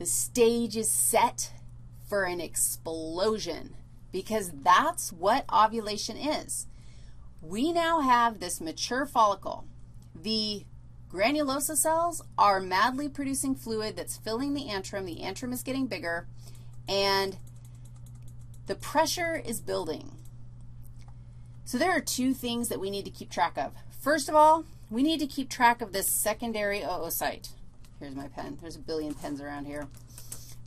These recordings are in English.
The stage is set for an explosion because that's what ovulation is. We now have this mature follicle. The granulosa cells are madly producing fluid that's filling the antrum. The antrum is getting bigger, and the pressure is building. So there are two things that we need to keep track of. First of all, we need to keep track of this secondary oocyte. Here's my pen. There's a billion pens around here.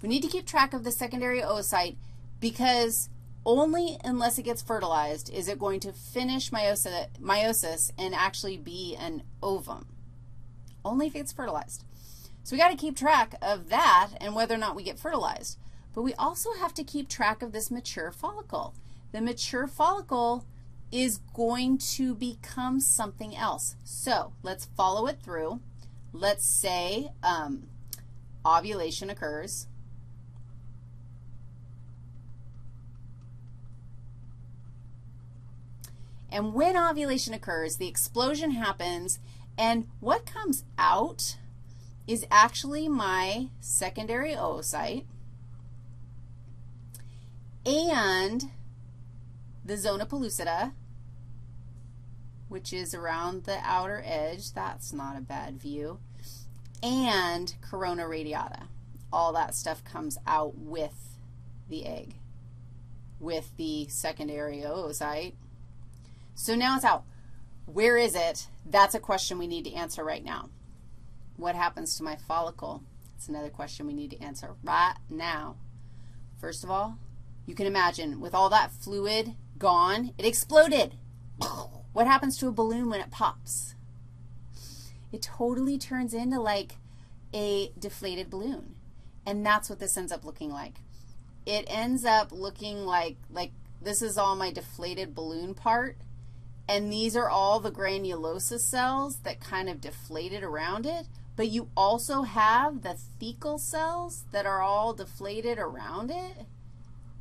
We need to keep track of the secondary oocyte because only unless it gets fertilized is it going to finish meiosis, and actually be an ovum. Only if it gets fertilized. So we got to keep track of that and whether or not we get fertilized. But we also have to keep track of this mature follicle. The mature follicle is going to become something else. So let's follow it through. Let's say um, ovulation occurs. And when ovulation occurs, the explosion happens, and what comes out is actually my secondary oocyte and the zona pellucida, which is around the outer edge. That's not a bad view. And corona radiata. All that stuff comes out with the egg, with the secondary oocyte. So now it's out. Where is it? That's a question we need to answer right now. What happens to my follicle? It's another question we need to answer right now. First of all, you can imagine with all that fluid gone, it exploded. What happens to a balloon when it pops? It totally turns into like a deflated balloon. And that's what this ends up looking like. It ends up looking like, like this is all my deflated balloon part, and these are all the granulosa cells that kind of deflated around it. But you also have the thecal cells that are all deflated around it.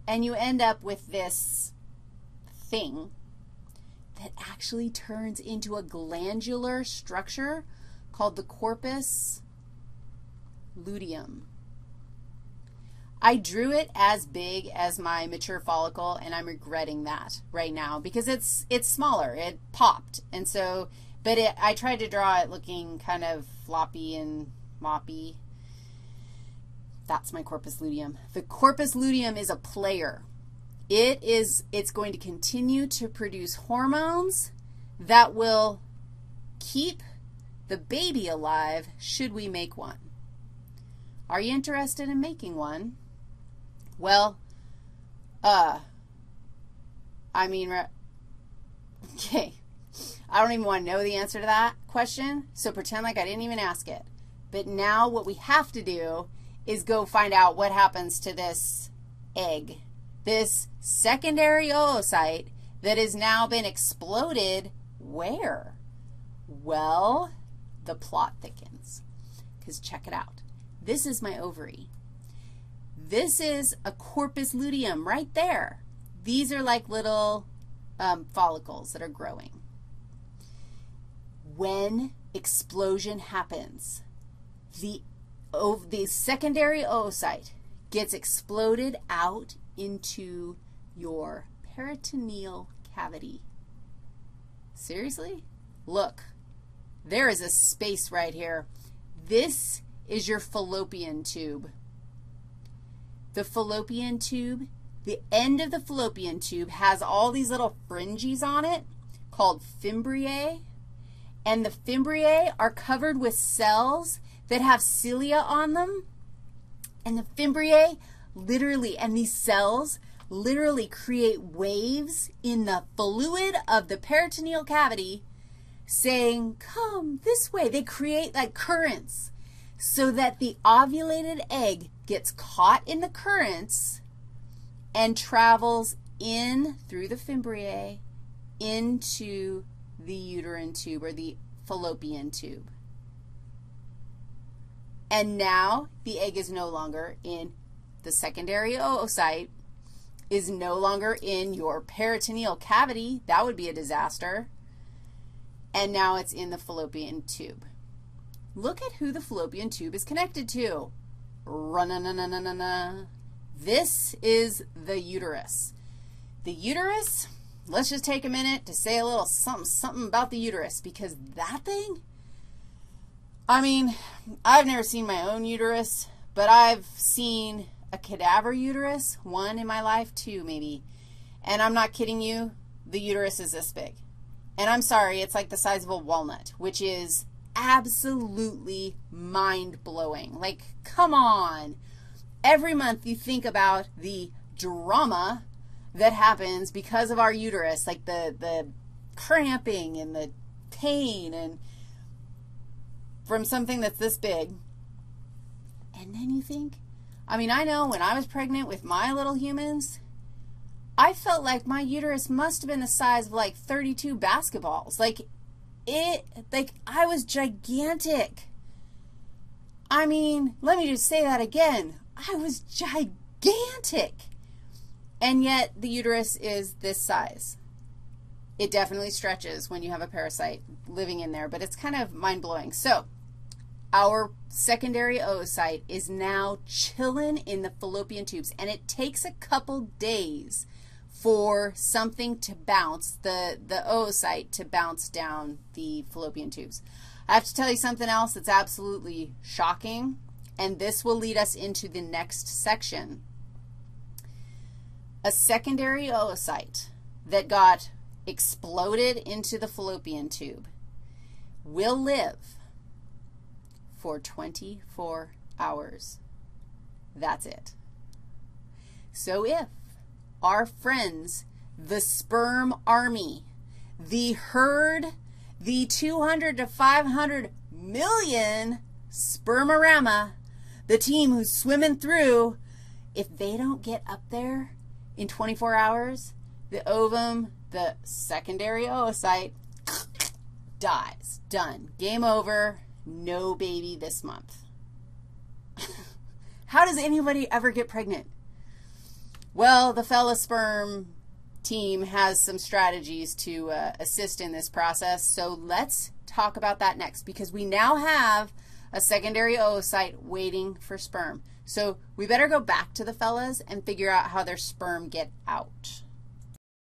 And you end up with this thing actually turns into a glandular structure called the corpus luteum. I drew it as big as my mature follicle, and I'm regretting that right now because it's it's smaller. It popped. And so, but it, I tried to draw it looking kind of floppy and moppy. That's my corpus luteum. The corpus luteum is a player. It is, it's going to continue to produce hormones that will keep the baby alive should we make one. Are you interested in making one? Well, uh, I mean, okay, I don't even want to know the answer to that question, so pretend like I didn't even ask it. But now what we have to do is go find out what happens to this egg, this secondary oocyte that has now been exploded where? Well, the plot thickens. Because check it out. This is my ovary. This is a corpus luteum right there. These are like little um, follicles that are growing. When explosion happens, the, the secondary oocyte gets exploded out into your peritoneal cavity. Seriously? Look, there is a space right here. This is your fallopian tube. The fallopian tube, the end of the fallopian tube has all these little fringes on it called fimbriae, and the fimbriae are covered with cells that have cilia on them, and the fimbriae literally, and these cells literally create waves in the fluid of the peritoneal cavity saying, come this way. They create like currents so that the ovulated egg gets caught in the currents and travels in through the fimbriae into the uterine tube or the fallopian tube. And now the egg is no longer in the secondary oocyte, is no longer in your peritoneal cavity. That would be a disaster. And now it's in the fallopian tube. Look at who the fallopian tube is connected to. Run-na-na-na-na-na. This is the uterus. The uterus, let's just take a minute to say a little something, something about the uterus because that thing, I mean, I've never seen my own uterus, but I've seen a cadaver uterus, one in my life, two maybe. And I'm not kidding you, the uterus is this big. And I'm sorry, it's like the size of a walnut, which is absolutely mind-blowing. Like, come on. Every month you think about the drama that happens because of our uterus, like the, the cramping and the pain and from something that's this big. And then you think, I mean, I know when I was pregnant with my little humans, I felt like my uterus must have been the size of like 32 basketballs. Like, it, like, I was gigantic. I mean, let me just say that again. I was gigantic. And yet the uterus is this size. It definitely stretches when you have a parasite living in there, but it's kind of mind-blowing. So our secondary oocyte is now chilling in the fallopian tubes, and it takes a couple days for something to bounce, the, the oocyte to bounce down the fallopian tubes. I have to tell you something else that's absolutely shocking, and this will lead us into the next section. A secondary oocyte that got exploded into the fallopian tube will live for 24 hours. That's it. So if our friends, the sperm army, the herd, the 200 to 500 million spermorama, the team who's swimming through, if they don't get up there in 24 hours, the ovum, the secondary oocyte, dies. Done. Game over. No baby this month. How does anybody ever get pregnant? Well, the Fellasperm team has some strategies to uh, assist in this process, so let's talk about that next because we now have a secondary oocyte waiting for sperm. So we better go back to the fellas and figure out how their sperm get out.